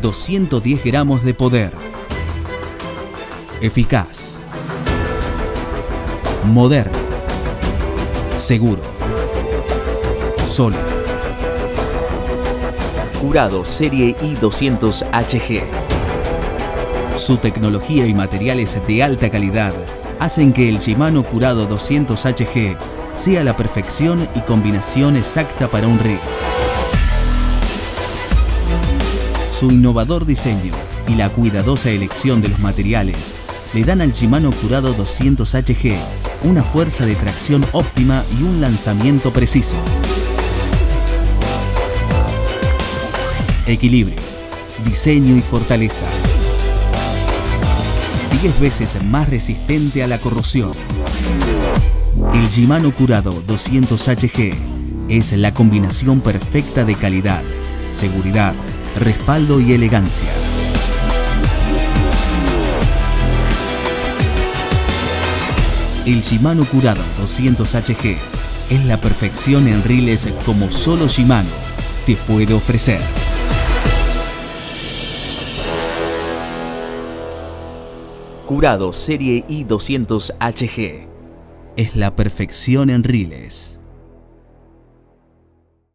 210 gramos de poder. Eficaz. Moderno. Seguro. Sólido. Curado Serie i200HG. Su tecnología y materiales de alta calidad hacen que el Shimano Curado 200HG sea la perfección y combinación exacta para un rig. Su innovador diseño y la cuidadosa elección de los materiales le dan al Shimano Curado 200HG una fuerza de tracción óptima y un lanzamiento preciso. Equilibrio, diseño y fortaleza. 10 veces más resistente a la corrosión. El Shimano Curado 200HG es la combinación perfecta de calidad, seguridad, respaldo y elegancia. El Shimano Curado 200HG es la perfección en riles como solo Shimano te puede ofrecer. Curado Serie i200HG. Es la perfección en riles.